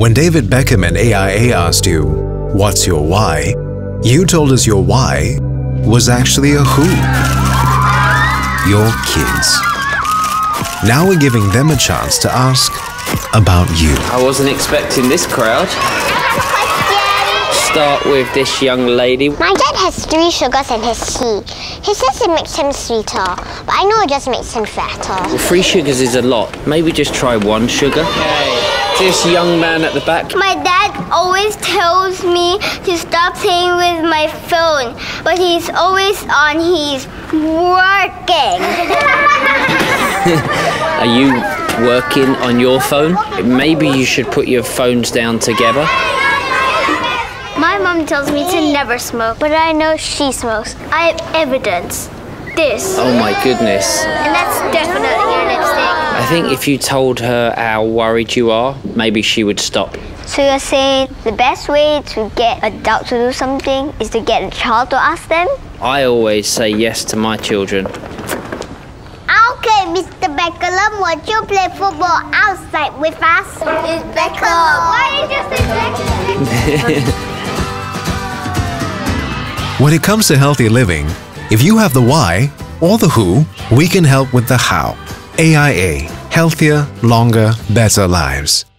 When David Beckham and AIA asked you, What's your why? you told us your why was actually a who. Your kids. Now we're giving them a chance to ask about you. I wasn't expecting this crowd. Start with this young lady. My dad has three sugars in his tea. He says it makes him sweeter, but I know it just makes him fatter. Three sugars is a lot. Maybe just try one sugar. Okay. This young man at the back. My dad always tells me to stop playing with my phone, but he's always on. He's working. Are you working on your phone? Maybe you should put your phones down together. My mom tells me to never smoke, but I know she smokes. I have evidence. This. Oh my goodness. And that's definitely your lipstick. I think if you told her how worried you are, maybe she would stop. So you're saying the best way to get a adult to do something is to get a child to ask them? I always say yes to my children. Okay, Mr. Beckham, would you play football outside with us? It's Beckham. Why did you say Beckham? When it comes to healthy living, if you have the why or the who, we can help with the how. AIA Healthier, Longer, Better Lives.